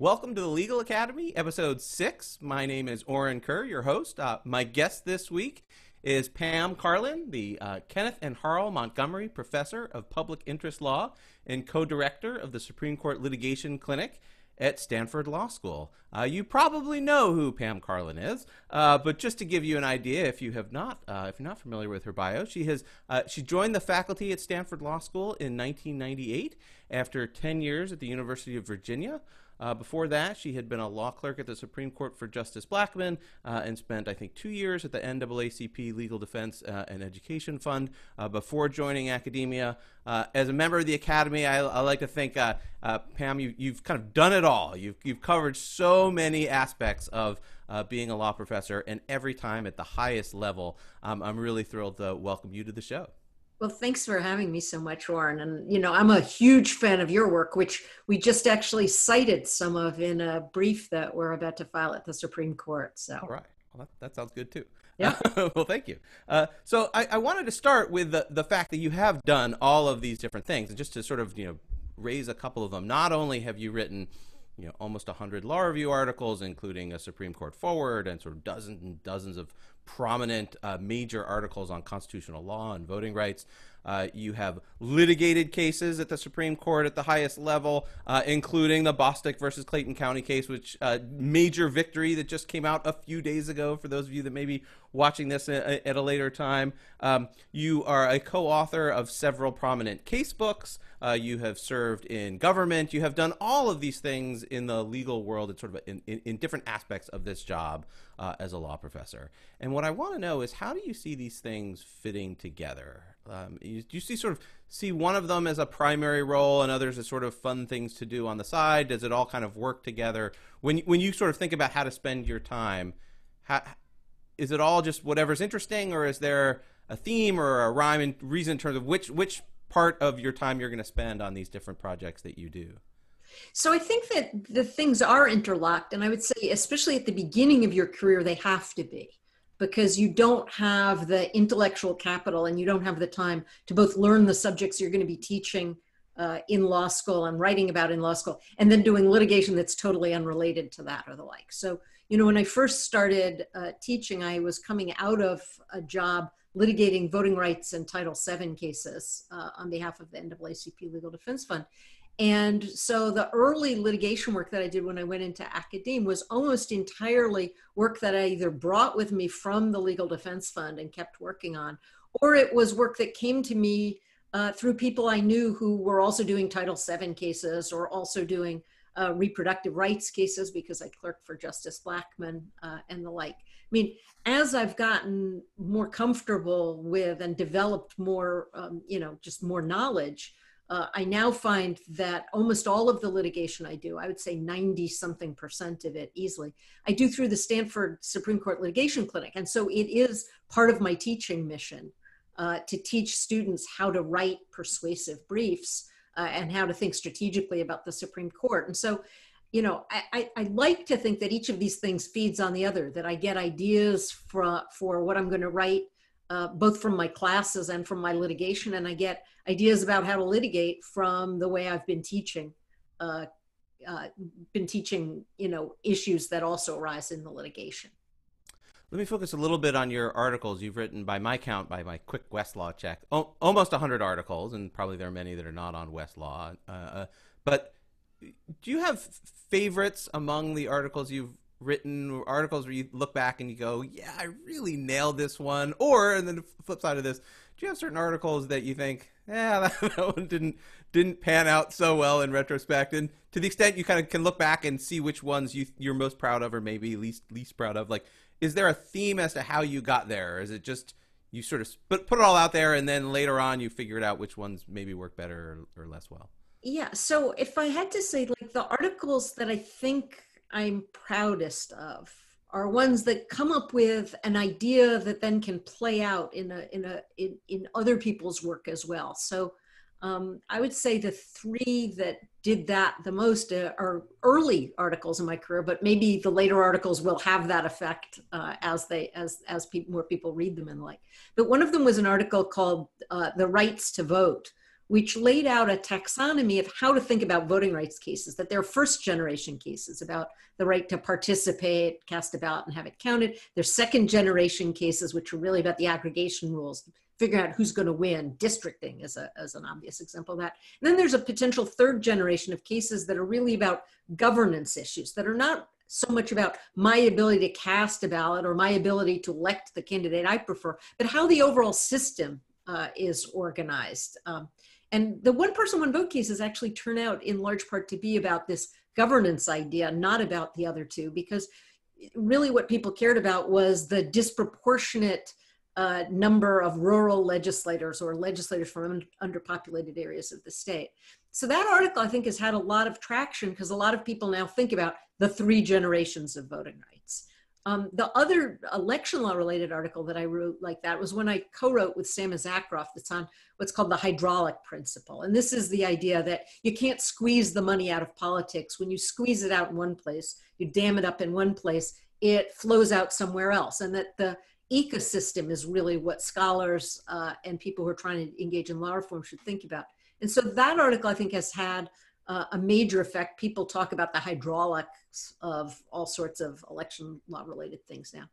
Welcome to the Legal Academy, episode six. My name is Orin Kerr, your host. Uh, my guest this week is Pam Karlan, the uh, Kenneth and Harle Montgomery Professor of Public Interest Law and co director of the Supreme Court Litigation Clinic at Stanford Law School. Uh, you probably know who Pam Karlan is, uh, but just to give you an idea, if you have not, uh, if you're not familiar with her bio, she has uh, she joined the faculty at Stanford Law School in 1998 after 10 years at the University of Virginia. Uh, before that, she had been a law clerk at the Supreme Court for Justice Blackmun uh, and spent, I think, two years at the NAACP Legal Defense uh, and Education Fund uh, before joining academia. Uh, as a member of the Academy, I, I like to think, uh, Pam, you, have kind of done it all. You've, you've covered so many aspects of being a law professor, and every time at the highest level. Um, I'm really thrilled to welcome you to the show. Well, thanks for having me so much, Orin. And, you know, I'm a huge fan of your work, which we just actually cited some of in a brief that we're about to file at the Supreme Court. So, all right. Well, that, that sounds good too. Yeah. well, thank you. Uh, so I, I, wanted to start with the, the fact that you have done all of these different things and just to sort of, you know, raise a couple of them. Not only have you written, you know, almost 100 law review articles, including a Supreme Court Foreword and sort of dozens and dozens of prominent uh, major articles on constitutional law and voting rights. Uh, you have litigated cases at the Supreme Court at the highest level, uh, including the Bostock versus Clayton County case, which uh, major victory that just came out a few days ago. For those of you that may be watching this at, at a later time, um, you are a co-author of several prominent case books. Uh, you have served in government. You have done all of these things in the legal world, and sort of in, in, in different aspects of this job uh, as a law professor. And what I want to know is how do you see these things fitting together? Um, you, do you see sort of see one of them as a primary role and others as sort of fun things to do on the side? Does it all kind of work together? When when you sort of think about how to spend your time, how, is it all just whatever's interesting, or is there a theme or a rhyme and reason in terms of which which part of your time you're going to spend on these different projects that you do? So I think that the things are interlocked, and I would say, especially at the beginning of your career, they have to be because you don't have the intellectual capital and you don't have the time to both learn the subjects you're going to be teaching uh, in law school and writing about in law school, and then doing litigation that's totally unrelated to that or the like. So, you know, when I first started uh, teaching, I was coming out of a job litigating voting rights and Title VII cases uh, on behalf of the NAACP Legal Defense Fund. And so the early litigation work that I did when I went into academe was almost entirely work that I either brought with me from the Legal Defense Fund and kept working on, or it was work that came to me uh, through people I knew who were also doing Title VII cases or also doing uh, reproductive rights cases because I clerked for Justice Blackmun uh, and the like. I mean, as I've gotten more comfortable with and developed more, um, you know, just more knowledge, uh, I now find that almost all of the litigation I do, I would say 90 something percent of it easily, I do through the Stanford Supreme Court Litigation Clinic. And so it is part of my teaching mission uh, to teach students how to write persuasive briefs uh, and how to think strategically about the Supreme Court. And so you know, I, I, I, like to think that each of these things feeds on the other, that I get ideas for, for what I'm going to write, uh, both from my classes and from my litigation, and I get ideas about how to litigate from the way I've been teaching, uh, uh, been teaching, you know, issues that also arise in the litigation. Let me focus a little bit on your articles you've written by my count, by my quick Westlaw check, o- almost 100 articles, and probably there are many that are not on Westlaw. Uh, uh, but do you have favorites among the articles you've written articles where you look back and you go, yeah, I really nailed this one? Or, and then the flip side of this, do you have certain articles that you think, yeah, that, one didn't didn't pan out so well in retrospect? And to the extent you kind of can look back and see which ones you you're most proud of or maybe least least proud of, like, is there a theme as to how you got there? Or is it just you sort of put put it all out there and then later on you figure it out which ones maybe work better or, or less well? Yeah. So if I had to say, like the articles that I think I'm proudest of are ones that come up with an idea that then can play out in a in a in, in other people's work as well. So um, I would say the three that did that the most uh, are early articles in my career, but maybe the later articles will have that effect uh, as they as as pe- more people read them and like. But one of them was an article called uh, "The Rights to Vote," which laid out a taxonomy of how to think about voting rights cases, that they're first generation cases about the right to participate, cast a ballot, and have it counted. They're second generation cases, which are really about the aggregation rules, figuring out who's going to win. Districting is, a, as an obvious example of that. And then there's a potential third generation of cases that are really about governance issues that are not so much about my ability to cast a ballot or my ability to elect the candidate I prefer, but how the overall system uh, is organized. Um, and the one person, one vote cases actually turn out in large part to be about this governance idea, not about the other two, because really what people cared about was the disproportionate uh, number of rural legislators or legislators from underpopulated areas of the state. So that article, I think, has had a lot of traction because a lot of people now think about the three generations of voting rights. Um, the other election law related article that I wrote like that was when I co wrote with Sam Issacharoff that's on what's called the hydraulic principle. And this is the idea that you can't squeeze the money out of politics. When you squeeze it out in one place, you dam it up in one place, it flows out somewhere else. And that the ecosystem is really what scholars uh, and people who are trying to engage in law reform should think about. And so that article, I think, has had uh, a major effect. People talk about the hydraulics of all sorts of election law related things now.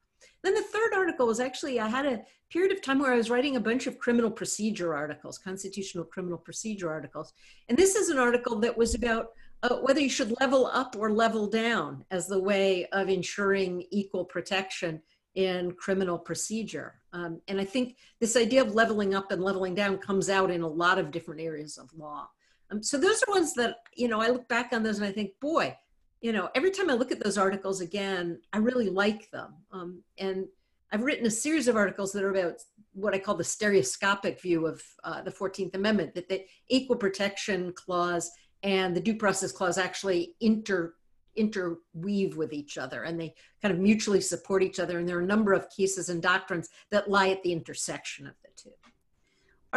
Then the third article was actually, I had a period of time where I was writing a bunch of criminal procedure articles, constitutional criminal procedure articles. And this is an article that was about uh, whether you should level up or level down as the way of ensuring equal protection in criminal procedure. Um, and I think this idea of leveling up and leveling down comes out in a lot of different areas of law. Um, so those are ones that, you know, I look back on those and I think, boy, you know, every time I look at those articles again, I really like them. Um, and I've written a series of articles that are about what I call the stereoscopic view of uh, the 14th Amendment, that the Equal Protection Clause and the Due Process Clause actually inter interweave with each other and they kind of mutually support each other. And there are a number of cases and doctrines that lie at the intersection of the two.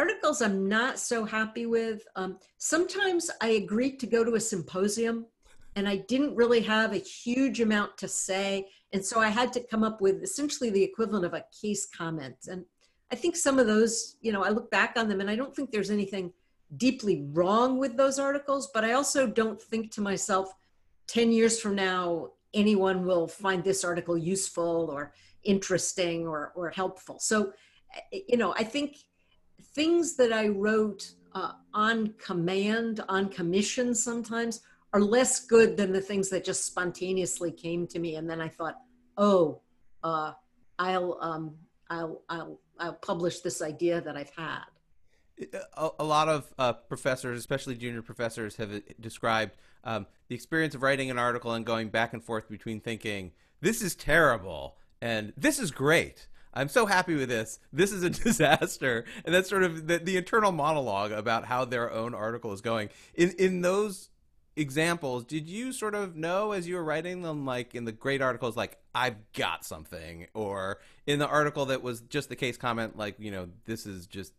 Articles I'm not so happy with. Um, sometimes I agreed to go to a symposium and I didn't really have a huge amount to say. And so I had to come up with essentially the equivalent of a case comment. And I think some of those, you know, I look back on them and I don't think there's anything deeply wrong with those articles, but I also don't think to myself, 10 years from now, anyone will find this article useful or interesting or, or helpful. So, you know, I think things that I wrote uh, on command, on commission sometimes, are less good than the things that just spontaneously came to me. And then i thought oh uh, i'll um, i'll i'll i'll publish this idea that i've had. A, a lot of uh, professors especially junior professors have uh, described um, the experience of writing an article and going back and forth between thinking this is terrible and this is great I'm so happy with this. This is a disaster, and that's sort of the, the internal monologue about how their own article is going. In in those examples, did you sort of know as you were writing them, like in the great articles, like I've got something, or in the article that was just the case comment, like you know, this is just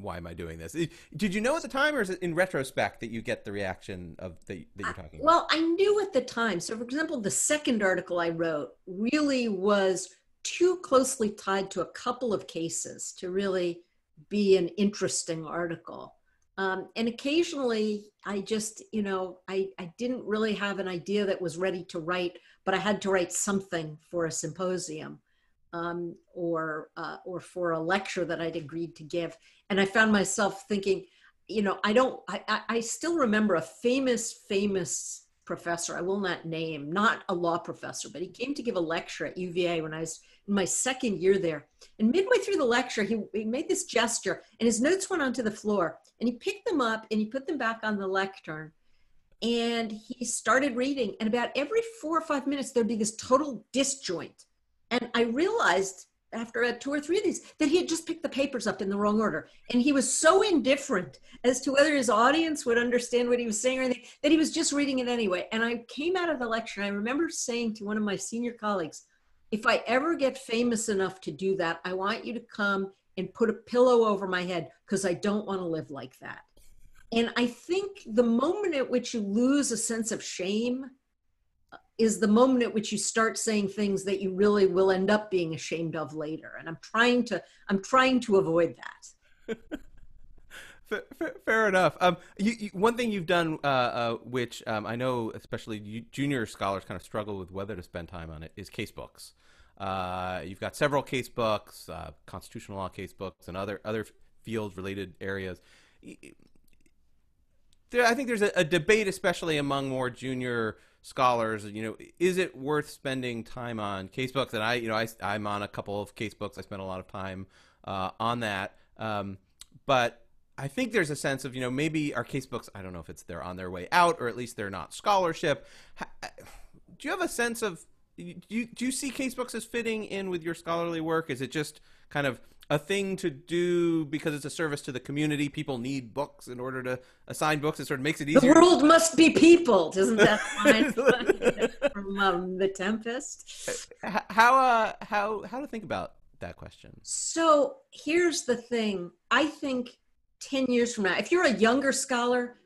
why am I doing this? Did you know at the time, or is it in retrospect that you get the reaction of the, that you're talking? Well, I knew at the time. So, for example, the second article I wrote really was too closely tied to a couple of cases to really be an interesting article. Um, and occasionally I just, you know, I, I didn't really have an idea that was ready to write, but I had to write something for a symposium um, or, uh, or for a lecture that I'd agreed to give. And I found myself thinking, you know, I don't, I, I still remember a famous, famous professor, I will not name, not a law professor, but he came to give a lecture at UVA when I was in my second year there. And midway through the lecture, he, he made this gesture and his notes went onto the floor and he picked them up and he put them back on the lectern and he started reading. And about every four or five minutes, there'd be this total disjoint. And I realized after a two or three of these that he had just picked the papers up in the wrong order. And he was so indifferent as to whether his audience would understand what he was saying or anything that he was just reading it anyway. And I came out of the lecture and I remember saying to one of my senior colleagues, if I ever get famous enough to do that, I want you to come and put a pillow over my head because I don't want to live like that. And I think the moment at which you lose a sense of shame uh, is the moment at which you start saying things that you really will end up being ashamed of later. And I'm trying to I'm trying to avoid that. Fair, enough. Um, you, you, one thing you've done, uh, uh, which um, I know, especially junior scholars, kind of struggle with whether to spend time on it, is case books. Uh, you've got several case books, uh, constitutional law case books, and other other field related areas. There, I think there's a, a debate, especially among more junior scholars. You know, is it worth spending time on casebooks? And I, you know, I, I'm on a couple of casebooks. I spent a lot of time uh, on that. Um, but I think there's a sense of you know maybe our casebooks. I don't know if it's they're on their way out or at least they're not scholarship. Do you have a sense of do you, do you see casebooks as fitting in with your scholarly work? Is it just kind of a thing to do because it's a service to the community? People need books in order to assign books. It sort of makes it easier. The world must be peopled, isn't that from um, The Tempest? How uh, how how to think about that question? So here's the thing. I think 10 years from now, if you're a younger scholar,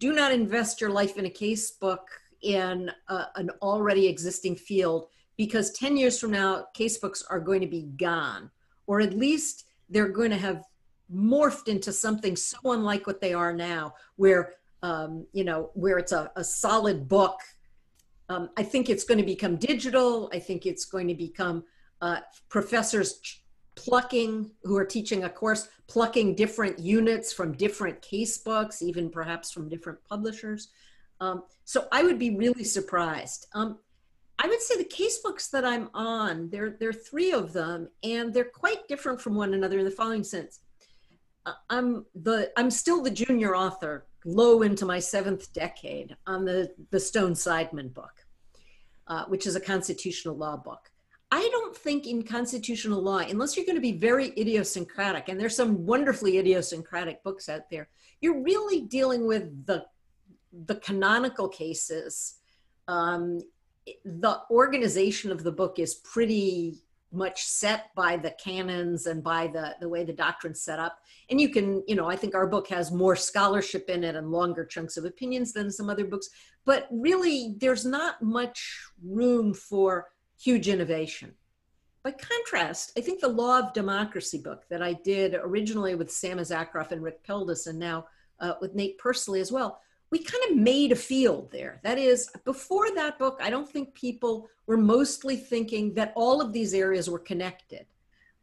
do not invest your life in a case book in a, an already existing field because 10 years from now, case books are going to be gone, or at least they're going to have morphed into something so unlike what they are now, where um, you know, where it's a, a solid book. Um, I think it's going to become digital. I think it's going to become uh, professors plucking who are teaching a course plucking different units from different case books even perhaps from different publishers um, so i would be really surprised um, i would say the casebooks that i'm on there, there are three of them and they're quite different from one another in the following sense uh, i'm the i'm still the junior author low into my seventh decade on the the Stone Seidman book uh, which is a constitutional law book I don't think in constitutional law, unless you're going to be very idiosyncratic, and there's some wonderfully idiosyncratic books out there, you're really dealing with the the canonical cases. Um, the organization of the book is pretty much set by the canons and by the the way the doctrine's set up. And you can, you know, I think our book has more scholarship in it and longer chunks of opinions than some other books. But really, there's not much room for huge innovation. By contrast, I think the Law of Democracy book that I did originally with Sam Issacharoff and Rick Pildes and now uh, with Nate Persily as well, we kind of made a field there. That is, before that book, I don't think people were mostly thinking that all of these areas were connected.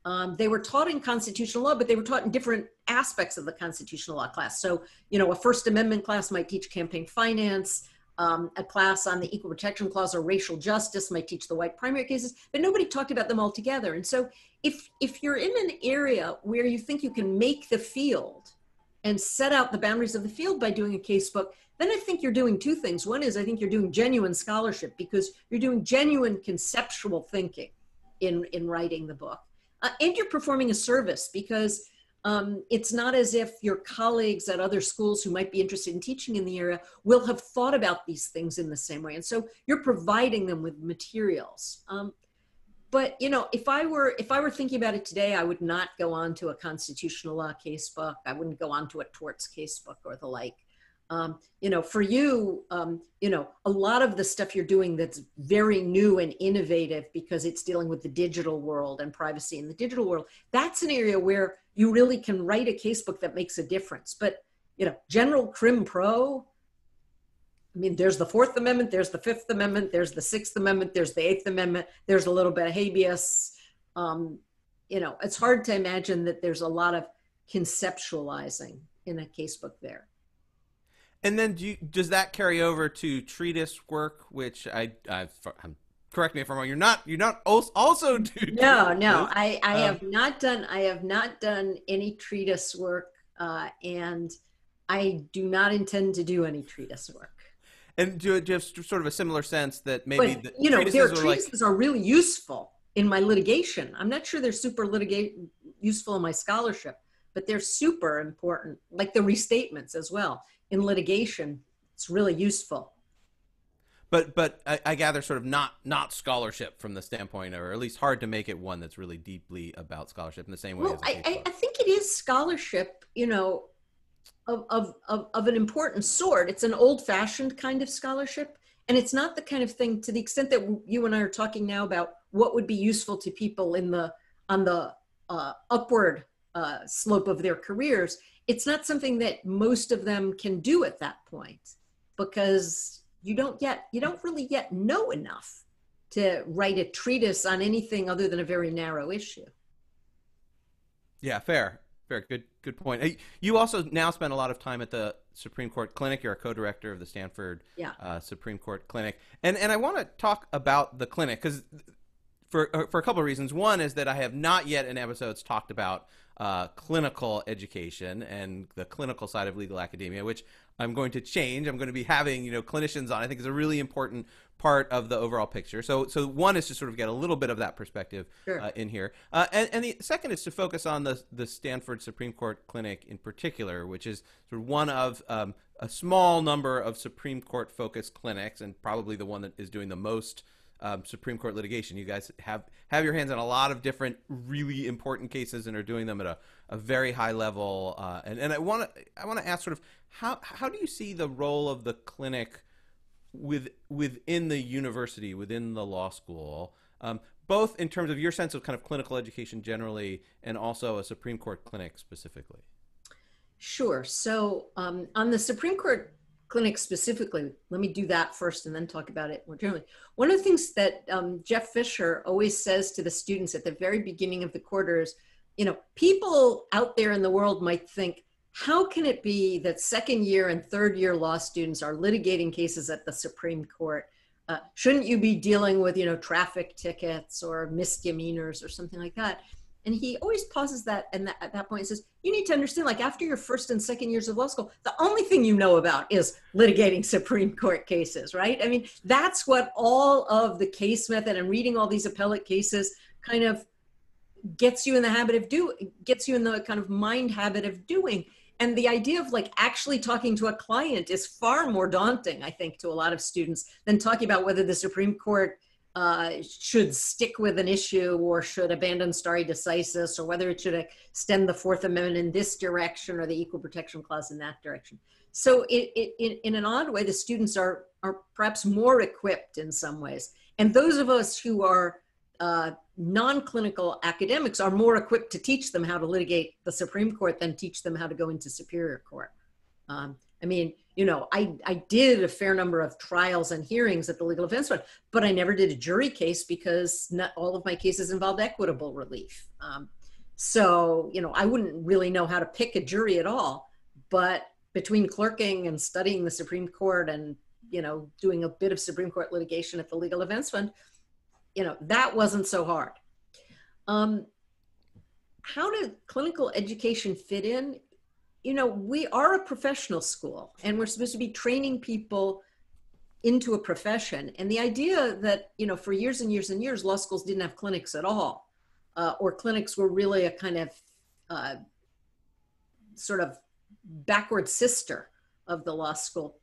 Um, they were taught in constitutional law, but they were taught in different aspects of the constitutional law class. So, you know, a First Amendment class might teach campaign finance. Um, a class on the equal protection clause or racial justice might teach the white primary cases, but nobody talked about them all together. And so if, if you're in an area where you think you can make the field and set out the boundaries of the field by doing a case book, then I think you're doing two things. One is I think you're doing genuine scholarship because you're doing genuine conceptual thinking in, in writing the book. Uh, and you're performing a service because um, it's not as if your colleagues at other schools who might be interested in teaching in the area will have thought about these things in the same way and so you're providing them with materials um, but you know if i were if i were thinking about it today i would not go on to a constitutional law case book i wouldn't go on to a torts casebook or the like. Um, you know for you um, you know a lot of the stuff you're doing that's very new and innovative because it's dealing with the digital world and privacy in the digital world that's an area where you really can write a casebook that makes a difference. But you know general crim pro I mean, there's the Fourth Amendment, there's the Fifth Amendment, there's the Sixth Amendment, there's the Eighth Amendment, there's a little bit of habeas. Um, you know, it's hard to imagine that there's a lot of conceptualizing in a casebook there. And then do you, does that carry over to treatise work, which I, I am correct me if I'm wrong. You're not you're not also do no no I I um, have not done I have not done any treatise work uh, and I do not intend to do any treatise work. And do you have sort of a similar sense that maybe but, the you know their treatises like... are really useful in my litigation. I'm not sure they're super litigate useful in my scholarship, but they're super important, like the restatements as well in litigation. It's really useful but but I, I, gather sort of not not scholarship from the standpoint, or at least hard to make it one that's really deeply about scholarship in the same way. Well, I, I, think it is scholarship, you know, of, of of an important sort. It's an old fashioned kind of scholarship, and it's not the kind of thing to the extent that you and I are talking now about what would be useful to people in the on the uh, upward uh, slope of their careers, it's not something that most of them can do at that point because you don't yet you don't really yet know enough to write a treatise on anything other than a very narrow issue. Yeah, fair. Fair. Good good point. You also now spend a lot of time at the Supreme Court Clinic. You're a co-director of the Stanford yeah. uh, Supreme Court Clinic. And and I want to talk about the clinic cuz for uh, for a couple of reasons. One is that I have not yet in episodes talked about uh, clinical education and the clinical side of legal academia, which I'm going to change. I'm going to be having you know clinicians on. I think is a really important part of the overall picture. So so one is to sort of get a little bit of that perspective sure. uh, in here, uh, and, and the second is to focus on the the Stanford Supreme Court Clinic in particular, which is sort of one of um, a small number of Supreme Court focused clinics, and probably the one that is doing the most um, Supreme Court litigation. You guys have have your hands on a lot of different really important cases and are doing them at a, a very high level. Uh, and and I want to I want to ask sort of how how do you see the role of the clinic with within the university within the law school? Um, both in terms of your sense of kind of clinical education generally, and also a Supreme Court clinic specifically. Sure. So um, on the Supreme Court clinic specifically, let me do that first and then talk about it more generally. One of the things that um, Jeff Fisher always says to the students at the very beginning of the quarter is, you know, people out there in the world might think, how can it be that second year and third year law students are litigating cases at the Supreme Court? Uh, shouldn't you be dealing with, you know, traffic tickets or misdemeanors or something like that? And he always pauses that and that, at that point says, you need to understand, like after your first and second years of law school, the only thing you know about is litigating Supreme Court cases, right? I mean, that's what all of the case method and reading all these appellate cases kind of gets you in the habit of do gets you in the kind of mind habit of doing. And the idea of like actually talking to a client is far more daunting, I think, to a lot of students than talking about whether the Supreme Court uh, should stick with an issue or should abandon stare decisis or whether it should extend the Fourth Amendment in this direction or the Equal Protection Clause in that direction. So, it, it, in, an odd way, the students are, are perhaps more equipped in some ways. And those of us who are uh, non clinical academics are more equipped to teach them how to litigate the Supreme Court than teach them how to go into Superior Court. Um, I mean, you know, I, I did a fair number of trials and hearings at the Legal Defense Fund, but I never did a jury case because not all of my cases involved equitable relief. Um, so, you know, I wouldn't really know how to pick a jury at all. But between clerking and studying the Supreme Court and, you know, doing a bit of Supreme Court litigation at the Legal Defense Fund, you know, that wasn't so hard. Um, how did clinical education fit in? You know, we are a professional school and we're supposed to be training people into a profession. And the idea that, you know, for years and years and years, law schools didn't have clinics at all, uh, or clinics were really a kind of uh, sort of backward sister of the law school,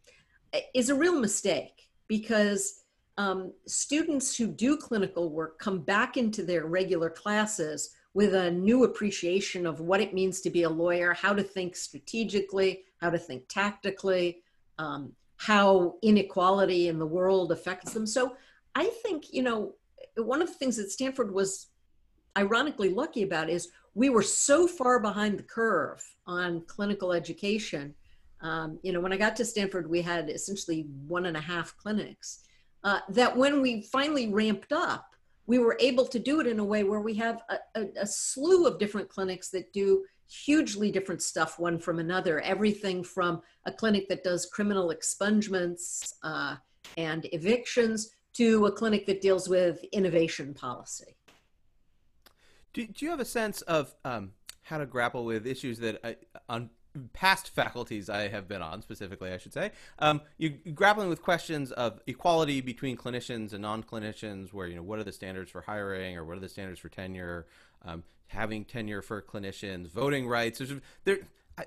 is a real mistake because um, students who do clinical work come back into their regular classes with a new appreciation of what it means to be a lawyer, how to think strategically, how to think tactically, um, how inequality in the world affects them. So I think, you know, one of the things that Stanford was ironically lucky about is we were so far behind the curve on clinical education. Um, you know, when I got to Stanford, we had essentially one and a half clinics. Uh, that when we finally ramped up, we were able to do it in a way where we have a, a, a, slew of different clinics that do hugely different stuff one from another. Everything from a clinic that does criminal expungements uh, and evictions to a clinic that deals with innovation policy. Do, do you have a sense of um, how to grapple with issues that uh, on past faculties I have been on, specifically, I should say, um, you grappling with questions of equality between clinicians and non-clinicians, where you know what are the standards for hiring, or what are the standards for tenure, um, having tenure for clinicians, voting rights. There's, there,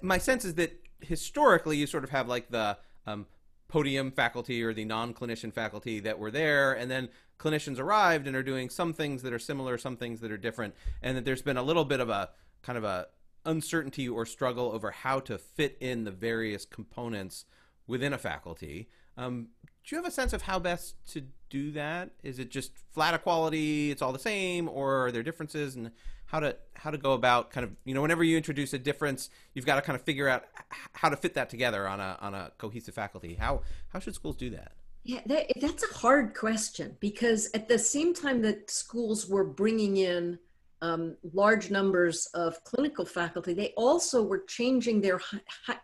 my sense is that historically, you sort of have like the um, podium faculty or the non-clinician faculty that were there, and then clinicians arrived and are doing some things that are similar, some things that are different, and that there's been a little bit of a kind of a uncertainty or struggle over how to fit in the various components within a faculty. Um, do you have a sense of how best to do that? Is it just flat equality? It's all the same, or are there differences? And how to how to go about kind of you know whenever you introduce a difference, you've got to kind of figure out how to fit that together on a on a cohesive faculty. How how should schools do that? Yeah, that, that's a hard question because at the same time that schools were bringing in um, large numbers of clinical faculty, they also were changing their,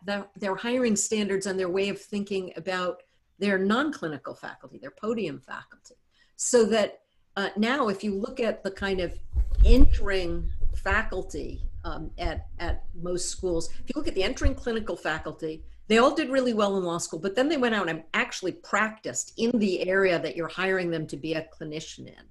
their, their hiring standards and their way of thinking about their non-clinical faculty, their podium faculty. So that uh, now if you look at the kind of entering faculty um, at, at most schools, if you look at the entering clinical faculty, they all did really well in law school, but then they went out and actually practiced in the area that you're hiring them to be a clinician in.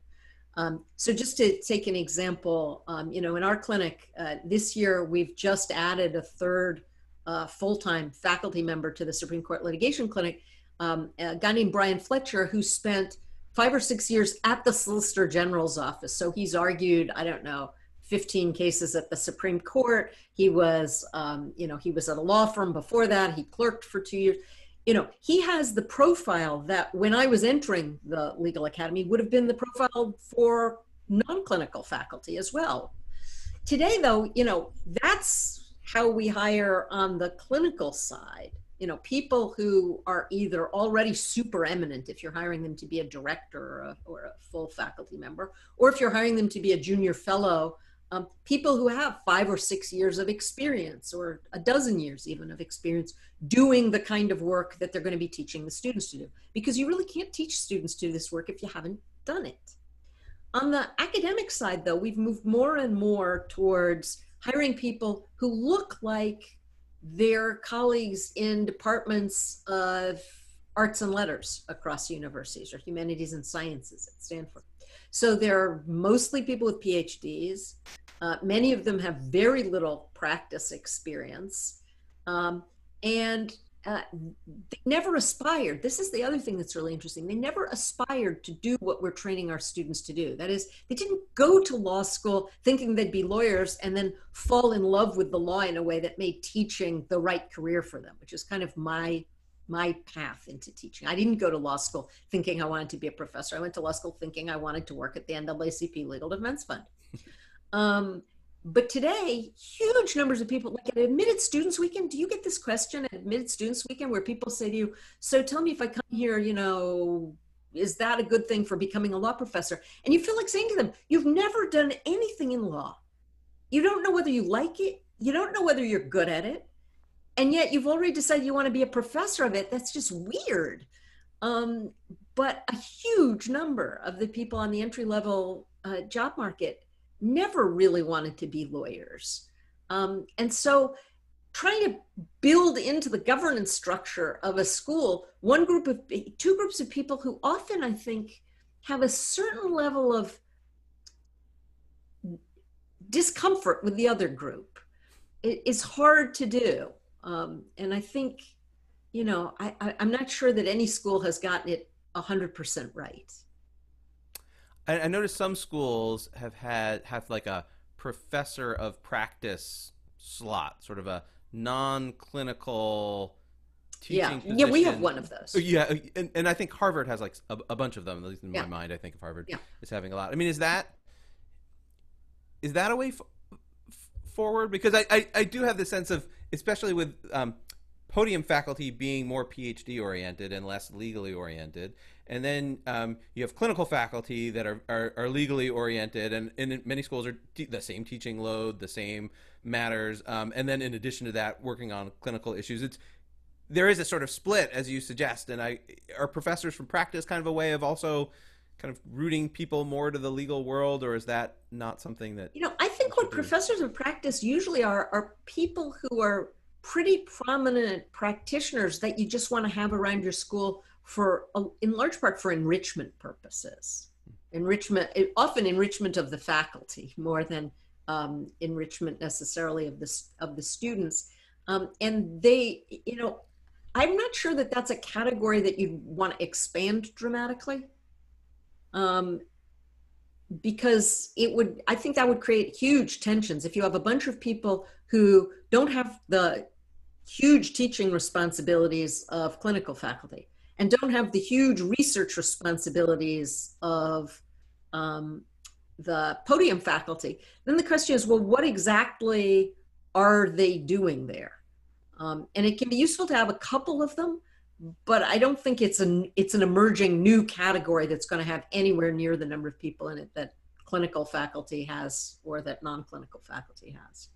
Um, so just to take an example, um, you know, in our clinic uh, this year, we've just added a third uh, full-time faculty member to the Supreme Court litigation clinic, um, a guy named Brian Fletcher, who spent five or six years at the Solicitor General's office. So he's argued, I don't know, 15 cases at the Supreme Court. He was, um, you know, he was at a law firm before that. He clerked for two years. You know, he has the profile that when I was entering the legal academy would have been the profile for non-clinical faculty as well. Today, though, you know, that's how we hire on the clinical side. You know, people who are either already super eminent if you're hiring them to be a director or a, or a full faculty member, or if you're hiring them to be a junior fellow um, people who have five or six years of experience or a dozen years even of experience doing the kind of work that they're going to be teaching the students to do. Because you really can't teach students to do this work if you haven't done it. On the academic side though we've moved more and more towards hiring people who look like their colleagues in departments of arts and letters across universities or humanities and sciences at stanford so they're mostly people with PhDs. Uh, many of them have very little practice experience. Um, and uh, they never aspired. This is the other thing that's really interesting. They never aspired to do what we're training our students to do. That is, they didn't go to law school thinking they'd be lawyers and then fall in love with the law in a way that made teaching the right career for them, which is kind of my my path into teaching. I didn't go to law school thinking I wanted to be a professor. I went to law school thinking I wanted to work at the NAACP Legal Defense Fund. Um, but today, huge numbers of people, like at Admitted Students Weekend, do you get this question at Admitted Students Weekend where people say to you, So tell me if I come here, you know, is that a good thing for becoming a law professor? And you feel like saying to them, You've never done anything in law. You don't know whether you like it, you don't know whether you're good at it and yet you've already decided you want to be a professor of it that's just weird. Um, but a huge number of the people on the entry level uh, job market never really wanted to be lawyers. Um, and so trying to build into the governance structure of a school one group of two groups of people who often i think have a certain level of discomfort with the other group it is hard to do um, and I think, you know, I, I, am not sure that any school has gotten it 100% right. I, I noticed some schools have had, have like a professor of practice slot, sort of a non-clinical teaching yeah. Position. Yeah, we have one of those. Yeah, and, and I think Harvard has like a, a bunch of them. At least in yeah. my mind, I think of Harvard yeah. is having a lot. I mean, is that is that a way f- forward? Because I, I, I do have the sense of especially with um, podium faculty being more PhD oriented and less legally oriented. And then um, you have clinical faculty that are, are, are legally oriented, and, and many schools are te- the same teaching load, the same matters. Um, and then in addition to that, working on clinical issues. It's there is a sort of split, as you suggest. And I are professors from practice kind of a way of also kind of rooting people more to the legal world, or is that not something that you know? I think what professors of practice usually are are people who are pretty prominent practitioners that you just want to have around your school for, in large part, for enrichment purposes. Enrichment, often enrichment of the faculty more than um, enrichment necessarily of the of the students. Um, and they, you know, I'm not sure that that's a category that you'd want to expand dramatically. Um, because it would i think that would create huge tensions if you have a bunch of people who don't have the huge teaching responsibilities of clinical faculty and don't have the huge research responsibilities of um, the podium faculty, then the question is, well, what exactly are they doing there? Um, and it can be useful to have a couple of them, but I don't think it's an it's an emerging new category that's going to have anywhere near the number of people in it that clinical faculty has or that non-clinical faculty has.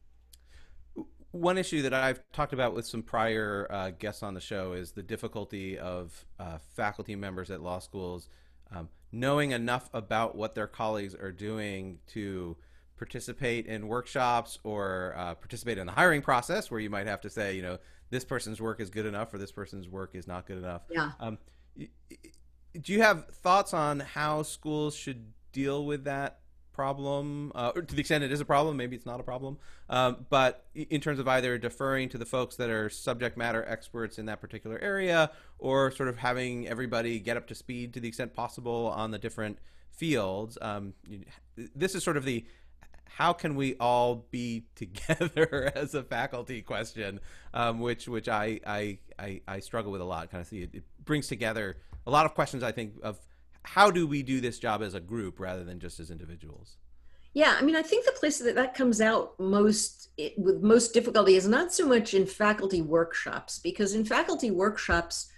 One issue that I've talked about with some prior uh, guests on the show is the difficulty of uh, faculty members at law schools um, knowing enough about what their colleagues are doing to participate in workshops or uh, participate in the hiring process where you might have to say, you know, this person's work is good enough or this person's work is not good enough. Yeah. Um, do you have thoughts on how schools should deal with that problem, uh, or to the extent it is a problem, maybe it's not a problem. Um, but in terms of either deferring to the folks that are subject matter experts in that particular area, or sort of having everybody get up to speed to the extent possible on the different fields, um, this is sort of the how can we all be together as a faculty question, um, which which I, I, I I struggle with a lot. Kind of see it, it brings together a lot of questions. I think of how do we do this job as a group rather than just as individuals? Yeah, I mean, I think the place that that comes out most with most difficulty is not so much in faculty workshops, because in faculty workshops,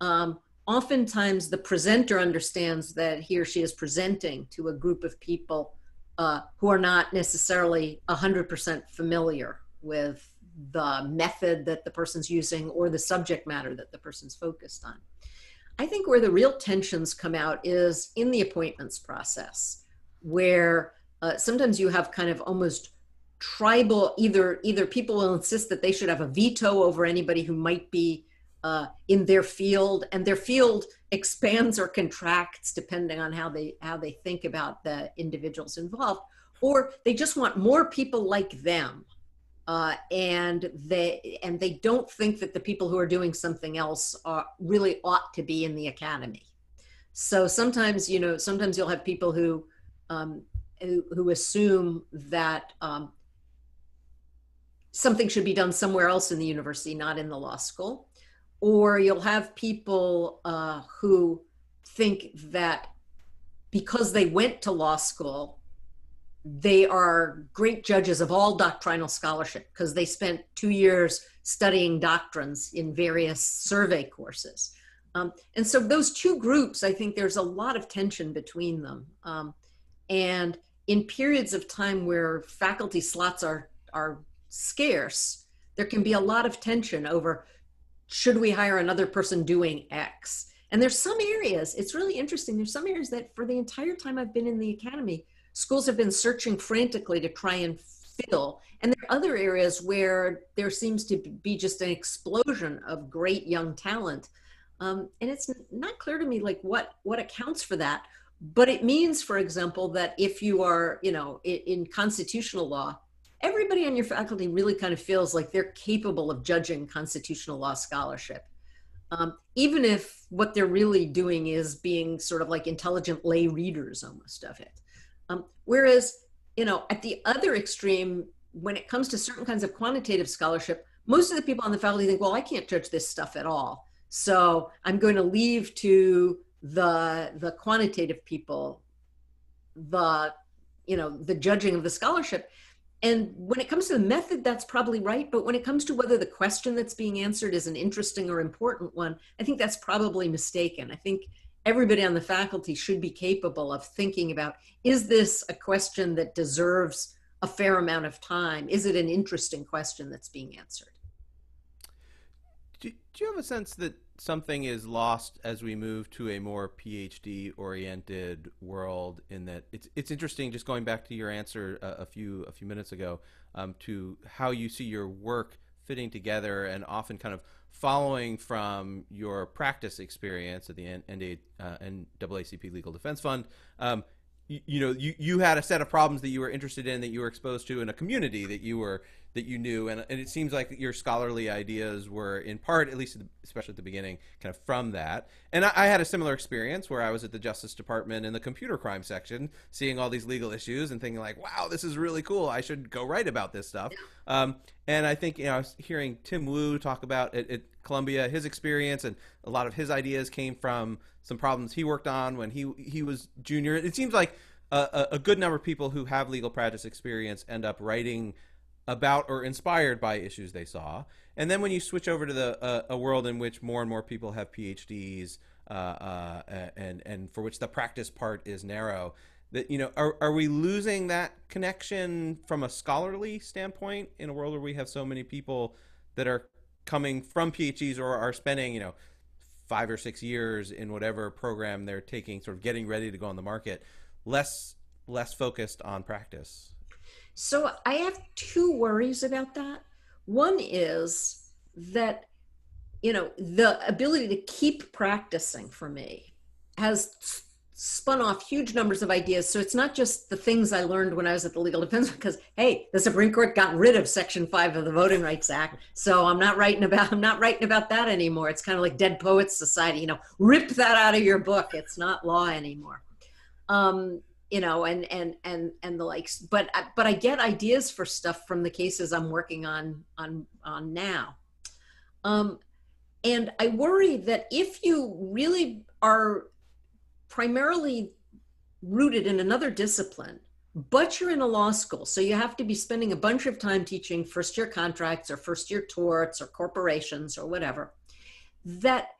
um, oftentimes the presenter understands that he or she is presenting to a group of people uh, who are not necessarily 100% familiar with the method that the person's using or the subject matter that the person's focused on. I think where the real tensions come out is in the appointments process, where uh, sometimes you have kind of almost tribal either either people will insist that they should have a veto over anybody who might be uh, in their field, and their field expands or contracts depending on how they how they think about the individuals involved, or they just want more people like them uh, and they and they don't think that the people who are doing something else are really ought to be in the academy. So sometimes you know sometimes you'll have people who um, who, who assume that um, something should be done somewhere else in the university, not in the law school, or you'll have people uh, who think that because they went to law school they are great judges of all doctrinal scholarship because they spent two years studying doctrines in various survey courses. Um, and so those two groups, I think there's a lot of tension between them. Um, and in periods of time where faculty slots are, are scarce, there can be a lot of tension over should we hire another person doing X? And there's some areas, it's really interesting. There's some areas that for the entire time I've been in the academy, schools have been searching frantically to try and fill. And there are other areas where there seems to be just an explosion of great young talent. Um, and it's not clear to me like what what accounts for that. But it means, for example, that if you are, you know, in, in constitutional law, everybody on your faculty really kind of feels like they're capable of judging constitutional law scholarship. Um, even if what they're really doing is being sort of like intelligent lay readers almost of it. Um, whereas, you know, at the other extreme, when it comes to certain kinds of quantitative scholarship, most of the people on the faculty think, well, I can't judge this stuff at all. So I'm going to leave to the the quantitative people the you know the judging of the scholarship and when it comes to the method that's probably right but when it comes to whether the question that's being answered is an interesting or important one i think that's probably mistaken i think everybody on the faculty should be capable of thinking about is this a question that deserves a fair amount of time? Is it an interesting question that's being answered? Do, do you have a sense that something is lost as we move to a more PhD oriented world in that it's it's interesting just going back to your answer a, a few a few minutes ago um, to how you see your work fitting together and often kind of following from your practice experience at the NDA, uh, NAACP Legal Defense Fund, um, you, you, know, you, you had a set of problems that you were interested in, that you were exposed to in a community that you were that you knew, and, and it seems like your scholarly ideas were in part, at least especially at the beginning, kind of from that. And I, I, had a similar experience where I was at the Justice Department in the computer crime section, seeing all these legal issues and thinking like, "Wow, this is really cool. I should go write about this stuff." Um, and I think you know, I was hearing Tim Wu talk about at, at Columbia his experience, and a lot of his ideas came from some problems he worked on when he he was junior. It seems like a, a good number of people who have legal practice experience end up writing about or inspired by issues they saw. And then when you switch over to the uh, a world in which more and more people have PhDs uh, uh, and and for which the practice part is narrow, that you know are are we losing that connection from a scholarly standpoint in a world where we have so many people that are coming from PhDs or are spending you know five or six years in whatever program they're taking, sort of getting ready to go on the market, less less focused on practice. So I have two worries about that. One is that, you know, the ability to keep practicing for me has spun off huge numbers of ideas. So it's not just the things I learned when I was at the Legal Defense, because hey, the Supreme Court got rid of Section Five of the Voting Rights Act, so I'm not writing about I'm not writing about that anymore. It's kind of like Dead Poets Society, you know, rip that out of your book. It's not law anymore. Um, you know and and and and the likes. But but i get ideas for stuff from the cases i'm working on on on now. Um and i worry that if you really are primarily rooted in another discipline but you're in a law school so you have to be spending a bunch of time teaching first year contracts or first year torts or corporations or whatever that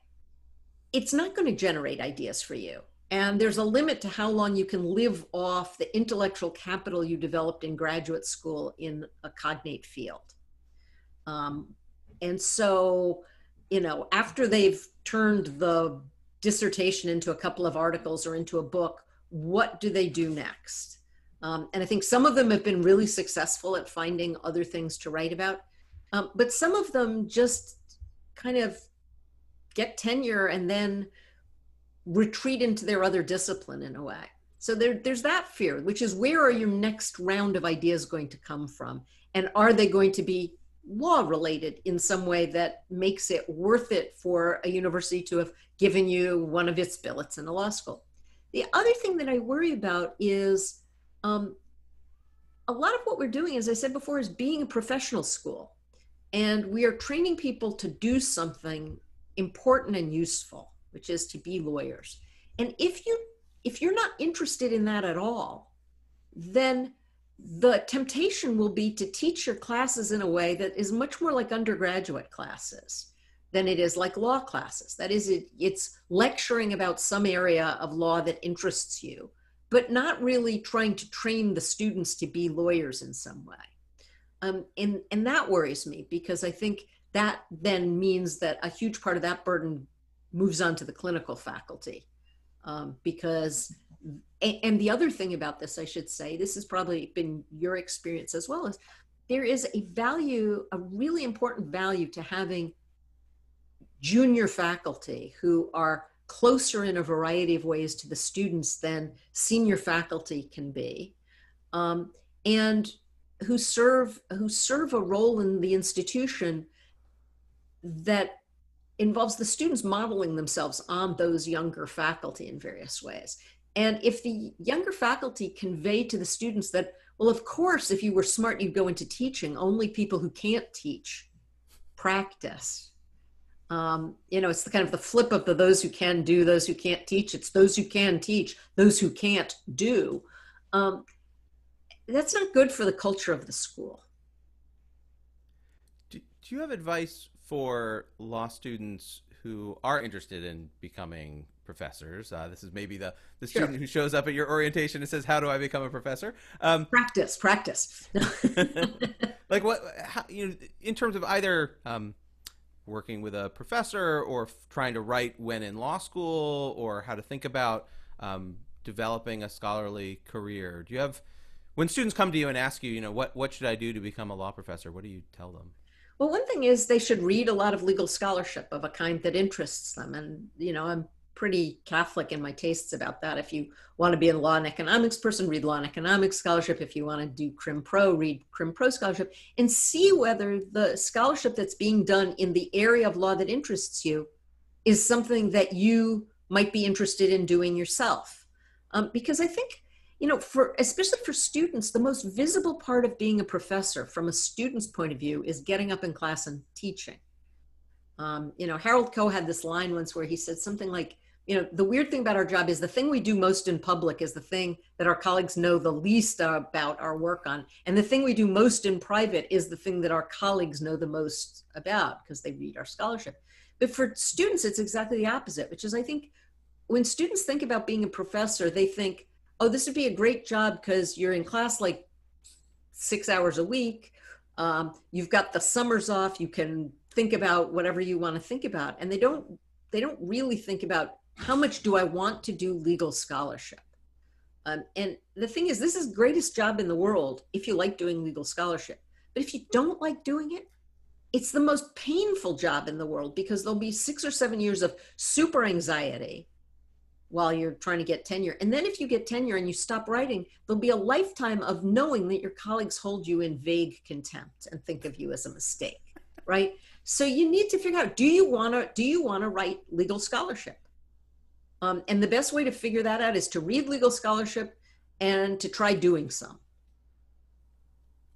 it's not going to generate ideas for you and there's a limit to how long you can live off the intellectual capital you developed in graduate school in a cognate field. Um, and so, you know, after they've turned the dissertation into a couple of articles or into a book, what do they do next? Um, and I think some of them have been really successful at finding other things to write about. Um, but some of them just kind of get tenure and then retreat into their other discipline in a way. So there, there's that fear, which is where are your next round of ideas going to come from? And are they going to be law related in some way that makes it worth it for a university to have given you one of its billets in a law school? The other thing that I worry about is um, a lot of what we're doing, as I said before, is being a professional school. And we are training people to do something important and useful which is to be lawyers. And if you if you're not interested in that at all, then the temptation will be to teach your classes in a way that is much more like undergraduate classes than it is like law classes. That is, it, it's lecturing about some area of law that interests you, but not really trying to train the students to be lawyers in some way. Um, and, and that worries me because I think that then means that a huge part of that burden moves on to the clinical faculty. Um, because, and, the other thing about this, I should say, this has probably been your experience as well, is there is a value, a really important value to having junior faculty who are closer in a variety of ways to the students than senior faculty can be um, and who serve who serve a role in the institution that involves the students modeling themselves on those younger faculty in various ways. And if the younger faculty convey to the students that, well, of course, if you were smart, you'd go into teaching, only people who can't teach practice. Um, you know, it's the kind of the flip of the those who can do, those who can't teach. It's those who can teach, those who can't do. Um, that's not good for the culture of the school. Do, do you have advice for law students who are interested in becoming professors. Uh, this is maybe the, the student sure. who shows up at your orientation and says, "How do I become a professor?" Um, practice, practice. like what? How, you know, in terms of either um, working with a professor or f- trying to write when in law school, or how to think about um, developing a scholarly career. Do you have when students come to you and ask you, you know, what what should I do to become a law professor? What do you tell them? Well, one thing is they should read a lot of legal scholarship of a kind that interests them. And, you know, I'm pretty Catholic in my tastes about that. If you want to be a law and economics person, read law and economics scholarship. If you want to do crim pro, read crim pro scholarship and see whether the scholarship that's being done in the area of law that interests you is something that you might be interested in doing yourself. Um, because I think, you know, for especially for students, the most visible part of being a professor from a student's point of view is getting up in class and teaching. Um, you know, Harold Koh had this line once where he said something like, you know, the weird thing about our job is the thing we do most in public is the thing that our colleagues know the least about our work on. And the thing we do most in private is the thing that our colleagues know the most about because they read our scholarship. But for students, it's exactly the opposite, which is I think when students think about being a professor, they think, oh, this would be a great job because you're in class like six hours a week. Um, you've got the summers off. You can think about whatever you want to think about and they don't they don't really think about how much do i want to do legal scholarship um, and the thing is this is greatest job in the world if you like doing legal scholarship but if you don't like doing it it's the most painful job in the world because there'll be six or seven years of super anxiety while you're trying to get tenure. And then if you get tenure and you stop writing, there'll be a lifetime of knowing that your colleagues hold you in vague contempt and think of you as a mistake, right? So you need to figure out do you want to do you want to write legal scholarship? Um, and the best way to figure that out is to read legal scholarship and to try doing some.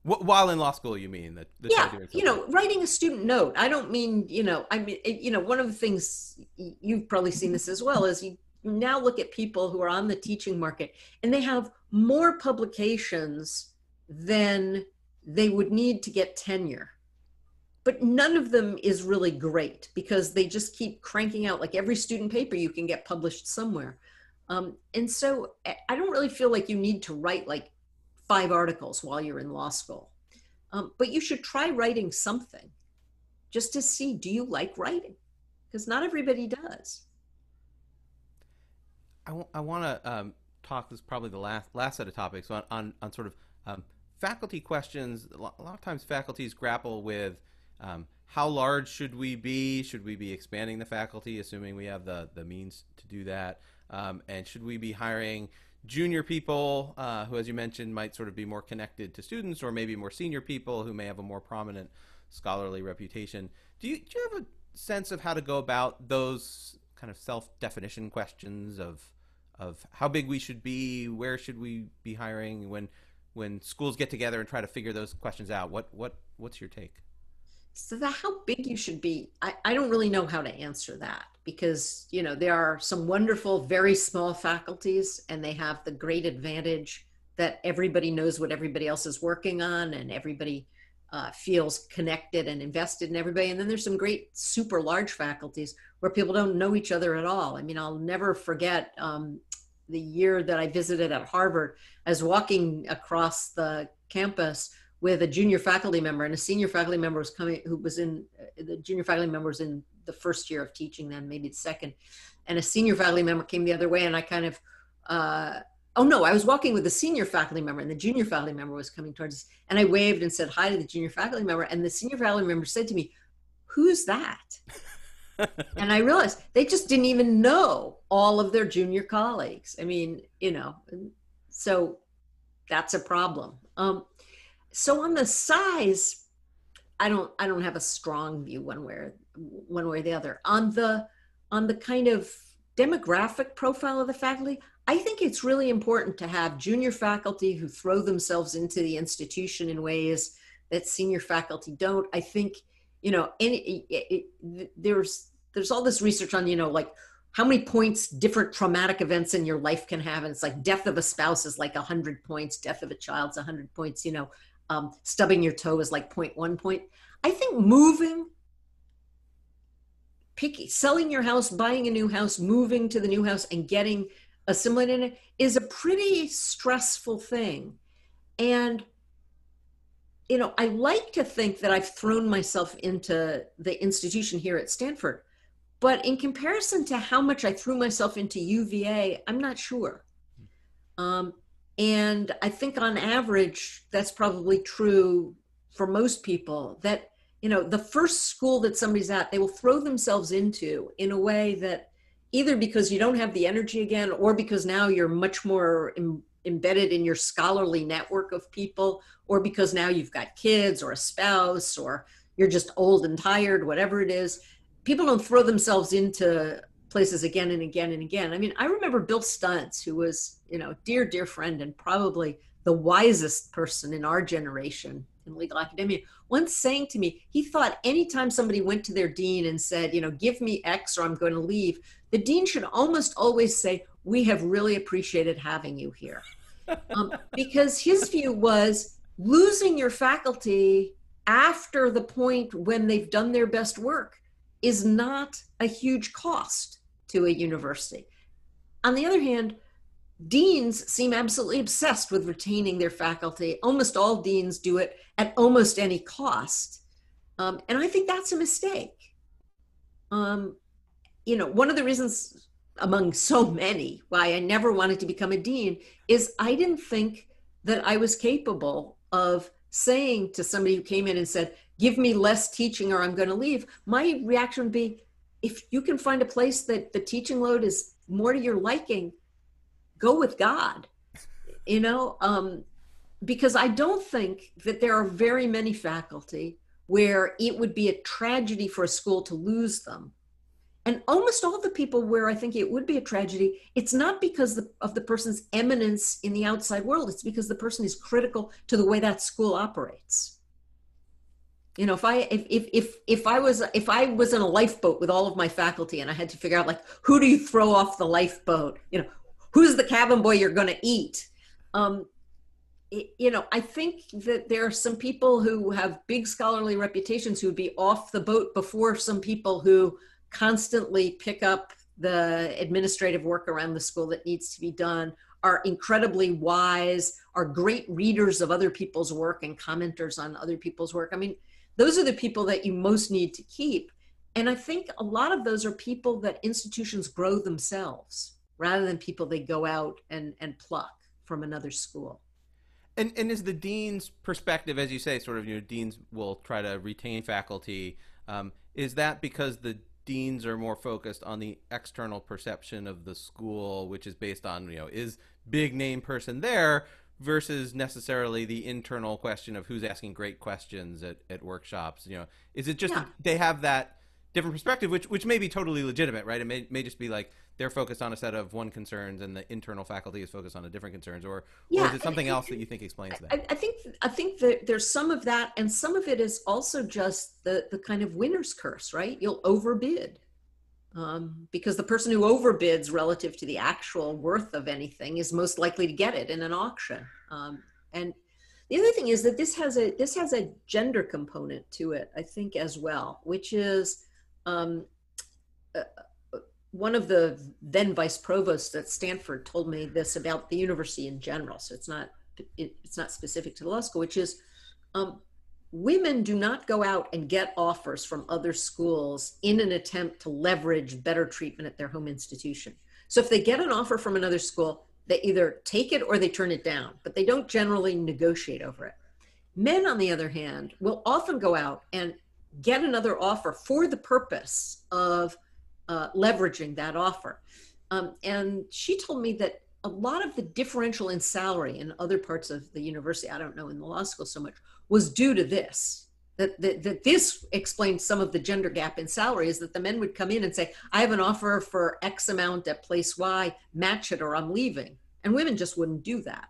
While in law school, you mean that? yeah, you know, writing a student note. I don't mean you know. I mean, it, you know, one of the things you've probably seen this as well is you now look at people who are on the teaching market and they have more publications than they would need to get tenure. But none of them is really great because they just keep cranking out like every student paper you can get published somewhere. Um, and so i don't really feel like you need to write like five articles while you're in law school. Um, but you should try writing something just to see do you like writing? Because not everybody does I, w- I want to um, talk this is probably the last last set of topics on on, on sort of um, faculty questions a lot, of times faculties grapple with um, how large should we be? Should we be expanding the faculty, assuming we have the, the means to do that? Um, and should we be hiring junior people uh, who, as you mentioned, might sort of be more connected to students, or maybe more senior people who may have a more prominent scholarly reputation? Do you, do you have a sense of how to go about those kind of self-definition questions of of how big we should be, where should we be hiring when when schools get together and try to figure those questions out? What what what's your take? so the how big you should be I, I don't really know how to answer that because you know there are some wonderful very small faculties and they have the great advantage that everybody knows what everybody else is working on and everybody uh, feels connected and invested in everybody. And then there's some great super large faculties where people don't know each other at all. I mean i'll never forget um, the year that i visited at harvard. I was walking across the campus with a junior faculty member and a senior faculty member was coming who was in the junior faculty member was in the first year of teaching then maybe the second. And a senior faculty member came the other way and i kind of uh, oh no i was walking with the senior faculty member and the junior faculty member was coming towards us and i waved and said hi to the junior faculty member and the senior faculty member said to me who's that? And i realized they just didn't even know all of their junior colleagues. I mean you know so that's a problem. Um, so on the size i don't i don't have a strong view one way or one way or the other. On the on the kind of demographic profile of the faculty i think it's really important to have junior faculty who throw themselves into the institution in ways that senior faculty don't i think you know any it, it, there's there's all this research on you know like how many points different traumatic events in your life can have and it's like death of a spouse is like 100 points death of a child's 100 points you know um, stubbing your toe is like 0.1 point. I think moving, picky, selling your house, buying a new house, moving to the new house, and getting assimilated in it is a pretty stressful thing. And you know, I like to think that I've thrown myself into the institution here at Stanford, but in comparison to how much I threw myself into UVA, I'm not sure. Um, and I think on average, that's probably true for most people that, you know, the first school that somebody's at, they will throw themselves into in a way that either because you don't have the energy again or because now you're much more Im- embedded in your scholarly network of people or because now you've got kids or a spouse or you're just old and tired whatever it is people don't throw themselves into places again and again and again. I mean i remember bill stuntz who was you know dear dear friend and probably the wisest person in our generation in legal academia once saying to me he thought anytime somebody went to their dean and said you know give me x or i'm going to leave the dean should almost always say we have really appreciated having you here um, because his view was losing your faculty after the point when they've done their best work is not a huge cost to a university on the other hand deans seem absolutely obsessed with retaining their faculty. Almost all deans do it at almost any cost. Um, and I think that's a mistake. Um, you know, one of the reasons among so many why I never wanted to become a dean is I didn't think that I was capable of saying to somebody who came in and said, Give me less teaching or I'm going to leave. My reaction would be, If you can find a place that the teaching load is more to your liking, go with God, you know, um, because I don't think that there are very many faculty where it would be a tragedy for a school to lose them. And almost all the people where I think it would be a tragedy, it's not because of the person's eminence in the outside world, it's because the person is critical to the way that school operates. You know, if I if if if if I was if I was in a lifeboat with all of my faculty and I had to figure out like who do you throw off the lifeboat? You know, who's the cabin boy you're going to eat um, you know i think that there are some people who have big scholarly reputations who would be off the boat before some people who constantly pick up the administrative work around the school that needs to be done are incredibly wise are great readers of other people's work and commenters on other people's work i mean those are the people that you most need to keep and i think a lot of those are people that institutions grow themselves rather than people they go out and, and pluck from another school. And, and is the dean's perspective, as you say, sort of, you know, deans will try to retain faculty. Um, is that because the deans are more focused on the external perception of the school, which is based on, you know, is big name person there versus necessarily the internal question of who's asking great questions at, at workshops? You know, is it just yeah. they have that different perspective, which which may be totally legitimate, right? It may may just be like they're focused on a set of one concerns and the internal faculty is focused on a different concerns or, yeah, or is it something else that you think explains that? I, I, think i think that there's some of that and some of it is also just the the kind of winner's curse right? You'll overbid um, because the person who overbids relative to the actual worth of anything is most likely to get it in an auction um, and the other thing is that this has a this has a gender component to it i think as well which is um, uh, one of the then vice provosts at Stanford told me this about the university in general. So it's not it, it's not specific to the law school, which is um, women do not go out and get offers from other schools in an attempt to leverage better treatment at their home institution. So if they get an offer from another school, they either take it or they turn it down, but they don't generally negotiate over it. Men, on the other hand, will often go out and get another offer for the purpose of uh, leveraging that offer. Um, and she told me that a lot of the differential in salary in other parts of the university, I don't know in the law school so much, was due to this. That, that, that this explained some of the gender gap in salary is that the men would come in and say, I have an offer for X amount at place Y, match it or I'm leaving. And women just wouldn't do that.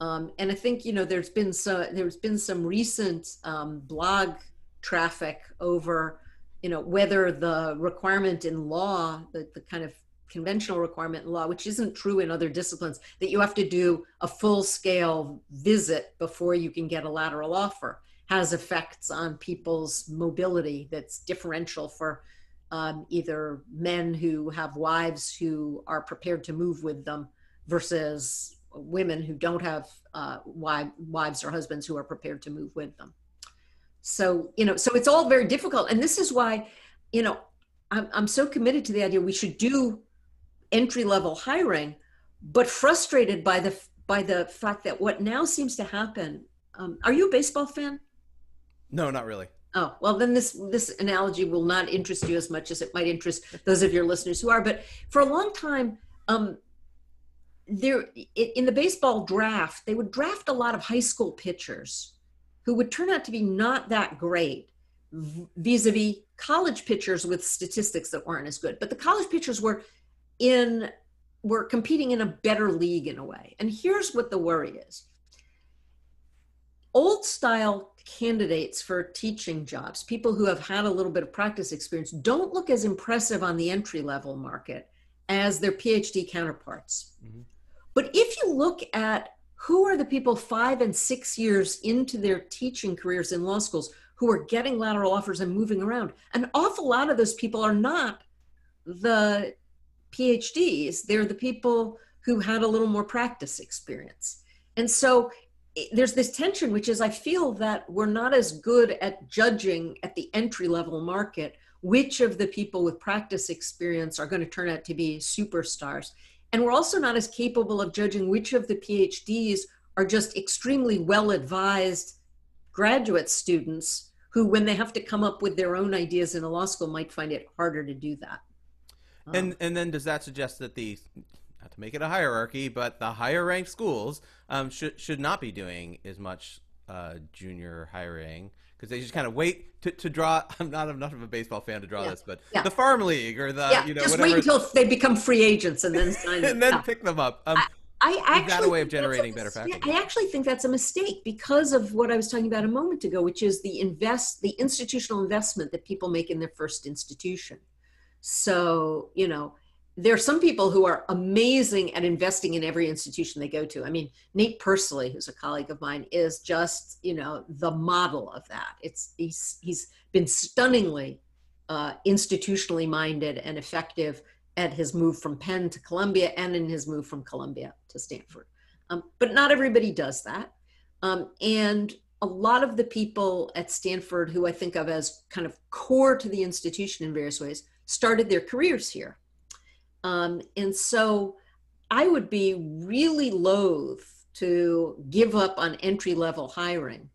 Um, and I think, you know, there's been so there's been some recent um, blog traffic over you know whether the requirement in law the, the kind of conventional requirement in law which isn't true in other disciplines that you have to do a full scale visit before you can get a lateral offer has effects on people's mobility that's differential for um, either men who have wives who are prepared to move with them versus women who don't have uh, wives or husbands who are prepared to move with them so you know so it's all very difficult. And this is why you know i'm, I'm so committed to the idea we should do entry level hiring but frustrated by the by the fact that what now seems to happen um, are you a baseball fan? No not really. Oh, well, then this this analogy will not interest you as much as it might interest those of your listeners who are. But for a long time, um, there in the baseball draft, they would draft a lot of high school pitchers who would turn out to be not that great vis-a-vis college pitchers with statistics that weren't as good. But the college pitchers were in were competing in a better league in a way. And here's what the worry is. Old style candidates for teaching jobs, people who have had a little bit of practice experience, don't look as impressive on the entry level market as their PhD counterparts. Mm-hmm. But if you look at who are the people five and six years into their teaching careers in law schools who are getting lateral offers and moving around, an awful lot of those people are not the PhDs, they're the people who had a little more practice experience. And so eh, there's this tension, which is I feel that we're not as good at judging at the entry level market which of the people with practice experience are going to turn out to be superstars. And we're also not as capable of judging which of the PhDs are just extremely well advised graduate students who, when they have to come up with their own ideas in a law school, might find it harder to do that. Um, and and then does that suggest that the not to make it a hierarchy, but the higher ranked schools um, should should not be doing as much uh, junior hiring because they just kind of wait to, to draw. I'm not enough of a baseball fan to draw yeah. this, but yeah. the farm league or the yeah. you know just whatever. wait until they become free agents and then sign and then pick them up. Um, I, I actually that a way of generating better faculty. I actually think that's a mistake because of what I was talking about a moment ago, which is the invest the institutional investment that people make in their first institution. So, you know, there are some people who are amazing at investing in every institution they go to. I mean, Nate Persily, who's a colleague of mine, is just, you know, the model of that. It's he's he's been stunningly uh, institutionally minded and effective at his move from Penn to Columbia and in his move from Columbia to Stanford. Um, but not everybody does that. Um, and a lot of the people at Stanford who I think of as kind of core to the institution in various ways started their careers here. Um, and so I would be really loath to give up on entry level hiring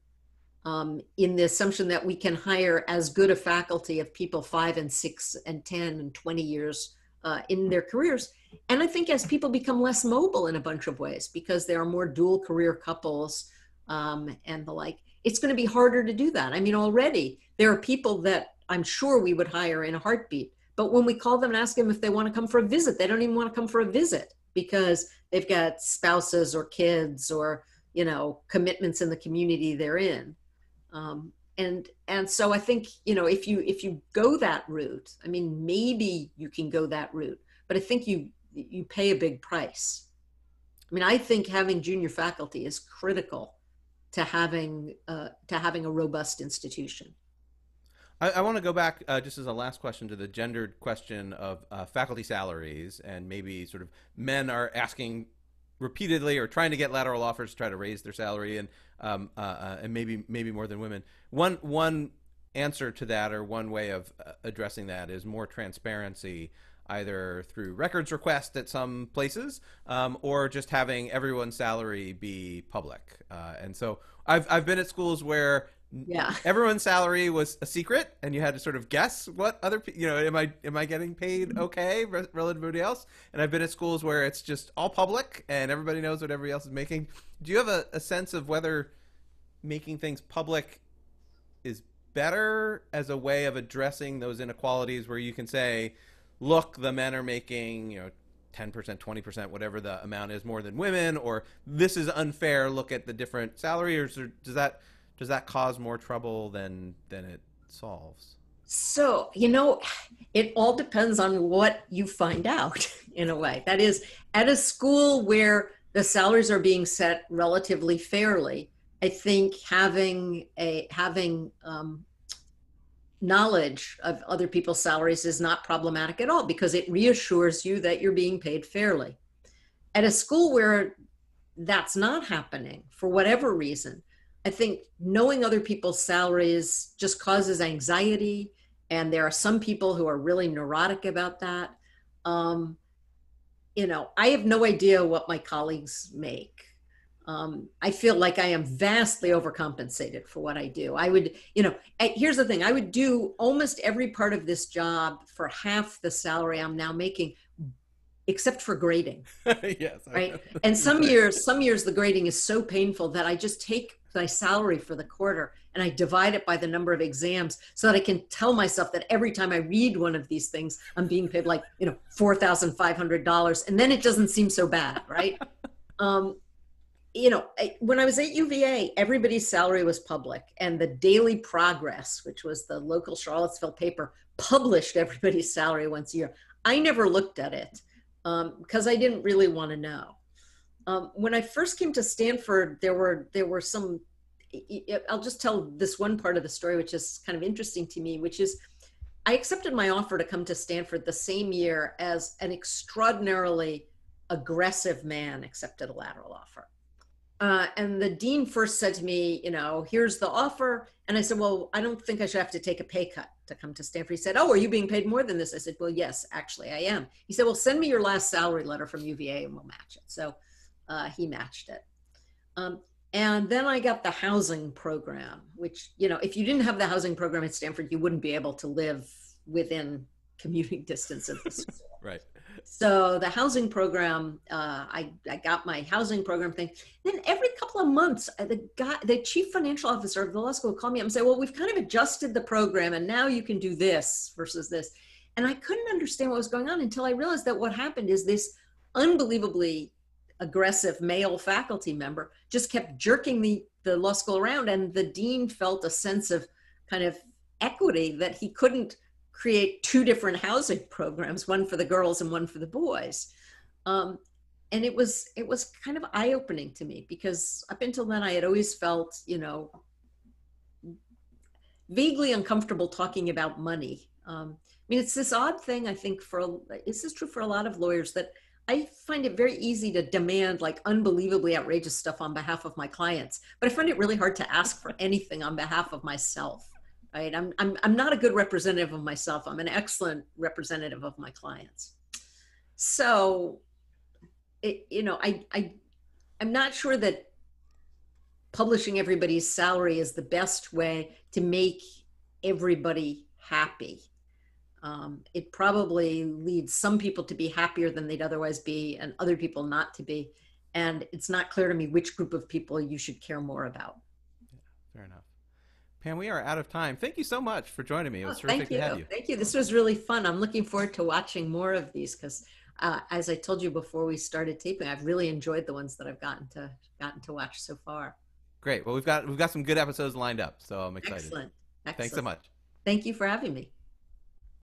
um, in the assumption that we can hire as good a faculty of people five and six and 10 and 20 years uh, in their careers. And I think as people become less mobile in a bunch of ways, because there are more dual career couples um, and the like, it's going to be harder to do that. I mean, already there are people that I'm sure we would hire in a heartbeat. But when we call them and ask them if they want to come for a visit, they don't even want to come for a visit because they've got spouses or kids or, you know, commitments in the community they're in. Um, and and so i think you know if you if you go that route i mean maybe you can go that route but i think you you pay a big price i mean i think having junior faculty is critical to having uh, to having a robust institution I, I want to go back uh, just as a last question to the gendered question of uh, faculty salaries, and maybe sort of men are asking repeatedly or trying to get lateral offers to try to raise their salary, and um, uh, uh, and maybe maybe more than women. One one answer to that, or one way of uh, addressing that, is more transparency, either through records request at some places, um, or just having everyone's salary be public. Uh, and so I've I've been at schools where yeah. Everyone's salary was a secret and you had to sort of guess what other you know am i am i getting paid mm-hmm. okay relative to everybody else? And i've been at schools where it's just all public and everybody knows what everybody else is making. Do you have a, a sense of whether making things public is better as a way of addressing those inequalities where you can say look the men are making you know 10% 20% whatever the amount is more than women or this is unfair look at the different salaries or does that does that cause more trouble than than it solves? So, you know, it all depends on what you find out in a way. That is, at a school where the salaries are being set relatively fairly, I think having a having um, knowledge of other people's salaries is not problematic at all because it reassures you that you're being paid fairly. At a school where that's not happening for whatever reason, I think knowing other people's salaries just causes anxiety. And there are some people who are really neurotic about that. Um, you know, I have no idea what my colleagues make. um, I feel like I am vastly overcompensated for what I do. I would, you know, here's the thing I would do almost every part of this job for half the salary I'm now making, except for grading. yes. Right. And some years, some years the grading is so painful that I just take my salary for the quarter and I divide it by the number of exams so that I can tell myself that every time I read one of these things, I'm being paid like, you know, $4,500. And then it doesn't seem so bad. Right. um, you know, when I was at UVA, everybody's salary was public, and the Daily Progress, which was the local Charlottesville paper, published everybody's salary once a year. I never looked at it um, because I didn't really want to know. Um, when I first came to Stanford, there were there were some. I'll just tell this one part of the story, which is kind of interesting to me, which is I accepted my offer to come to Stanford the same year as an extraordinarily aggressive man accepted a lateral offer. Uh, and the dean first said to me, you know, here's the offer. And I said, well, I don't think I should have to take a pay cut to come to Stanford. He said, oh, are you being paid more than this? I said, well, yes, actually I am. He said, well, send me your last salary letter from UVA and we'll match it. So uh, he matched it. Um, and then I got the housing program, which, you know, if you didn't have the housing program at Stanford, you wouldn't be able to live within commuting distance of the school. right. So the housing program, uh, I, I got my housing program thing. Then every couple of months, uh, the guy, the chief financial officer of the law school called me up and said, well, we've kind of adjusted the program and now you can do this versus this. And I couldn't understand what was going on until I realized that what happened is this unbelievably aggressive male faculty member just kept jerking the, the law school around and the dean felt a sense of kind of equity that he couldn't create two different housing programs, one for the girls and one for the boys. Um, and it was it was kind of eye opening to me because up until then I had always felt you know vaguely uncomfortable talking about money. Um, I mean, it's this odd thing I think for this is true for a lot of lawyers that I find it very easy to demand like unbelievably outrageous stuff on behalf of my clients, but I find it really hard to ask for anything on behalf of myself right? I'm, I'm, I'm not a good representative of myself. I'm an excellent representative of my clients. So, it, you know, I, I, I'm not sure that publishing everybody's salary is the best way to make everybody happy. Um, it probably leads some people to be happier than they'd otherwise be, and other people not to be. And it's not clear to me which group of people you should care more about. Yeah, fair enough. Pam, we are out of time. Thank you so much for joining me. It was oh, terrific to have you. Thank you. This was really fun. I'm looking forward to watching more of these because, uh, as I told you before we started taping, I've really enjoyed the ones that I've gotten to gotten to watch so far. Great. Well, we've got we've got some good episodes lined up, so I'm excited. Excellent. Excellent. Thanks so much. Thank you for having me.